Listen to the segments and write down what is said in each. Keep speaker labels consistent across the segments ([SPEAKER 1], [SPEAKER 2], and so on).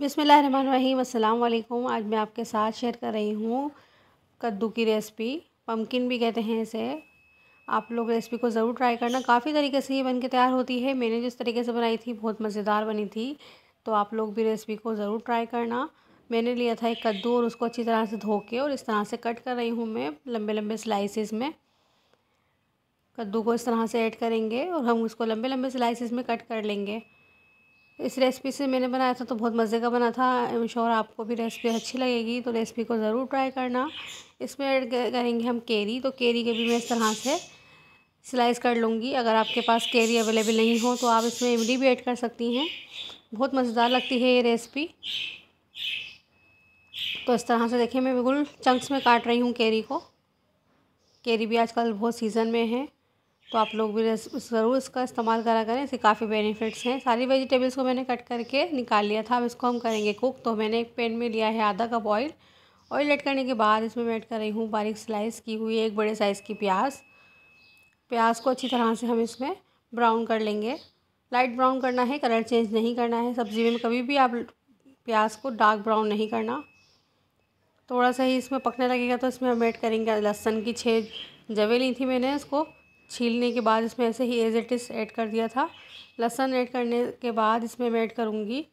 [SPEAKER 1] बिसमीम अल्लाम आज मैं आपके साथ शेयर कर रही हूँ कद्दू की रेसिपी। पम्किन भी कहते हैं इसे। आप लोग रेसिपी को ज़रूर ट्राई करना। काफ़ी तरीके से ये बन के तैयार होती है। मैंने जिस तरीके से बनाई थी, बहुत मज़ेदार बनी थी। तो आप लोग भी रेसिपी को ज़रूर ट्राई करना। मैंने लिया था एक कद्दू और उसको अच्छी तरह से धो के और इस तरह से कट कर रही हूँ मैं लंबे लंबे स्लाइसिस में। कद्दू को इस तरह से ऐड करेंगे और हम उसको लंबे लंबे स्लाइसिस में कट कर लेंगे। इस रेसिपी से मैंने बनाया था तो बहुत मज़े का बना था। आई एम श्योर आपको भी रेसिपी अच्छी लगेगी तो रेसिपी को ज़रूर ट्राई करना। इसमें ऐड करेंगे हम केरी तो केरी के भी मैं इस तरह से स्लाइस कर लूँगी। अगर आपके पास केरी अवेलेबल नहीं हो तो आप इसमें इमली भी ऐड कर सकती हैं। बहुत मज़ेदार लगती है ये रेसिपी। तो इस तरह से देखिए, मैं बिल्कुल चंक्स में काट रही हूँ केरी को। केरी भी आजकल बहुत सीज़न में है। तो आप लोग भी ज़रूर इसका इस्तेमाल करा करें। इससे काफ़ी बेनिफिट्स हैं। सारी वेजिटेबल्स को मैंने कट करके निकाल लिया था। अब इसको हम करेंगे कुक तो मैंने एक पैन में लिया है आधा कप ऑयल ऑयल ऐड करने के बाद इसमें मैं ऐड कर रही हूँ बारीक स्लाइस की हुई एक बड़े साइज़ की प्याज। प्याज को अच्छी तरह से हम इसमें ब्राउन कर लेंगे। लाइट ब्राउन करना है कलर चेंज नहीं करना है। सब्ज़ी में कभी भी आप प्याज को डार्क ब्राउन नहीं करना। थोड़ा सा ही इसमें पकने लगेगा तो इसमें हम ऐड करेंगे लहसन की छः जवे ली थी मैंने इसको छीलने के बाद इसमें ऐसे ही एज इट इज़ ऐड कर दिया था। लहसन ऐड करने के बाद इसमें मैं ऐड करूँगी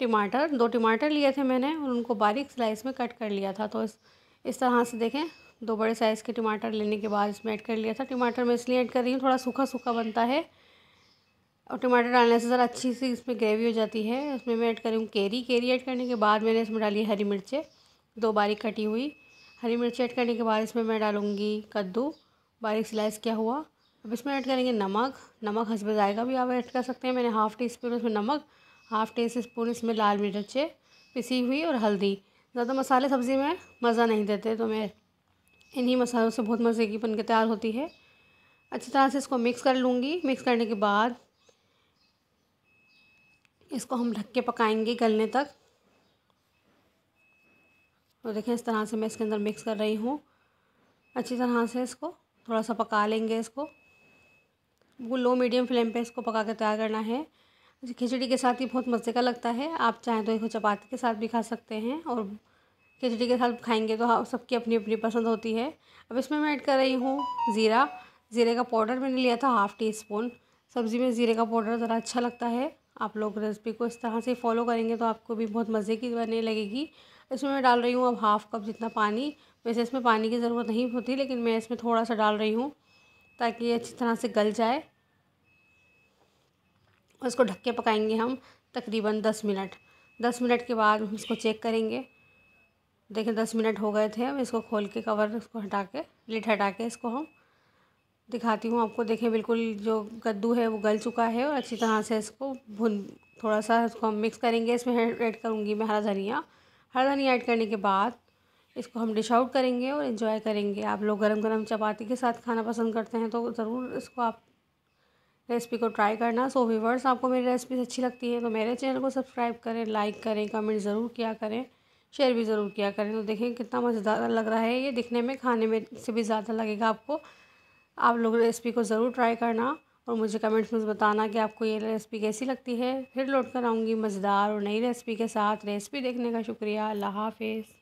[SPEAKER 1] टमाटर। दो टमाटर लिए थे मैंने और उनको बारीक स्लाइस में कट कर लिया था। तो इस इस तरह से देखें, दो बड़े साइज़ के टमाटर लेने के बाद इसमें ऐड कर लिया था। टमाटर मैं इसलिए ऐड कर रही हूँ, थोड़ा सूखा सूखा बनता है और टमाटर डालने से ज़रा अच्छी सी इसमें ग्रेवी हो जाती है। इसमें मैं ऐड कर केरी। केरी ऐड करने के बाद मैंने इसमें डाली हरी मिर्चें, दो बारीक कटी हुई। हरी मिर्ची ऐड करने के बाद इसमें मैं डालूँगी कद्दू। बारीक स्लाइस किया हुआ। अब इसमें ऐड करेंगे नमक। नमक हंसब जाएगा भी आप ऐड कर सकते हैं। मैंने हाफ़ टी स्पून इसमें नमक, हाफ़ टी स्पून इसमें लाल मिर्चें पिसी हुई और हल्दी। ज़्यादा मसाले सब्ज़ी में मज़ा नहीं देते तो मैं इन्हीं मसालों से बहुत मज़े की बन के तैयार होती है। अच्छी तरह से इसको मिक्स कर लूँगी। मिक्स करने के बाद इसको हम ढक के पकाएँगे गलने तक। तो देखें, इस तरह से मैं इसके अंदर मिक्स कर रही हूँ। अच्छी तरह से इसको थोड़ा सा पका लेंगे इसको। वो लो मीडियम फ्लेम पे इसको पका कर तैयार करना है। खिचड़ी के साथ ही बहुत मज़े का लगता है। आप चाहें तो इसको चपाती के साथ भी खा सकते हैं और खिचड़ी के साथ खाएँगे तो हाँ सबकी अपनी अपनी पसंद होती है। अब इसमें मैं ऐड कर रही हूँ ज़ीरा। ज़ीरे का पाउडर मैंने लिया था हाफ़ टी स्पून सब्ज़ी में ज़ीरे का पाउडर ज़रा अच्छा लगता है। आप लोग रेसिपी को इस तरह से फॉलो करेंगे तो आपको भी बहुत मज़े की बनने लगेगी। इसमें मैं डाल रही हूँ अब हाफ़ कप जितना पानी, वैसे इसमें पानी की ज़रूरत नहीं होती, लेकिन मैं इसमें थोड़ा सा डाल रही हूँ, ताकि ये अच्छी तरह से गल जाए। और इसको ढक के पकाएँगे हम तकरीबन दस मिनट। दस मिनट के बाद हम इसको चेक करेंगे। देखें दस मिनट हो गए थे हम इसको खोल के कवर इसको हटा के लिट हटा के इसको हम दिखाती हूँ आपको। देखें बिल्कुल जो कद्दू है वो गल चुका है और अच्छी तरह से इसको भुन, थोड़ा सा इसको हम मिक्स करेंगे। इसमें ऐड करूँगी मैं हरा धनिया। हरा धनिया ऐड करने के बाद इसको हम डिश आउट करेंगे और इन्जॉय करेंगे। आप लोग गरम गरम चपाती के साथ खाना पसंद करते हैं तो ज़रूर इसको आप रेसिपी को ट्राई करना। सो व्यूवर्स आपको मेरी रेसिपी अच्छी लगती है तो मेरे चैनल को सब्सक्राइब करें लाइक करें कमेंट ज़रूर किया करें शेयर भी ज़रूर किया करें। तो देखें कितना मज़ेदार लग रहा है ये। दिखने में, खाने में से भी ज़्यादा लगेगा आपको। आप लोग रेसिपी को ज़रूर ट्राई करना। और मुझे कमेंट्स में बताना कि आपको ये रेसिपी कैसी लगती है। फिर लौट कर आऊँगी मज़ेदार और नई रेसिपी के साथ। रेसिपी देखने का शुक्रिया। अल्लाह हाफिज़।